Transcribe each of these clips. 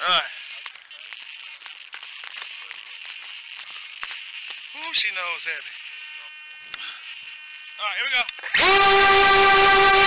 Alright. Ooh, she knows heavy. Alright, here we go.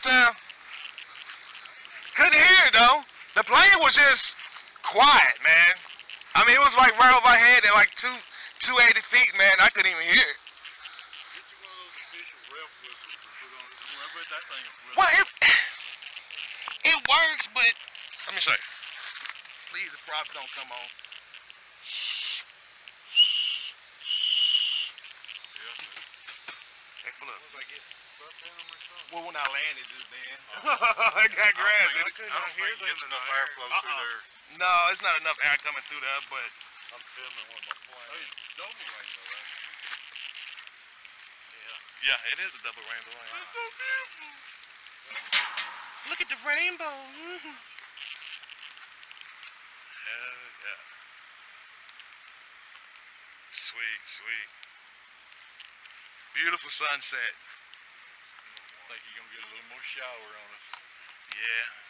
Time. Uh, couldn't hear it though. The plane was just quiet, man. I mean, it was like right over my head at like two, 280 feet, man. I couldn't even hear it. Well, it it works, but let me show you. Please, the props don't come on. yeah. Hey, pull up. Was I get stuffed in them or something? Well, when I landed just then, Oh. I got grass. I it. couldn't I don't hear think there's getting enough enough airflow Uh-uh. through there. No, it's not enough air coming through there, but I'm filming with my plane. Hey, double rainbow, right? Yeah. yeah, it is a double rainbow. ain't it? It's so beautiful. Look at the rainbow. Mhm. Hell yeah. Sweet, sweet. Beautiful sunset. Think you're gonna get a little more shower on us. Yeah.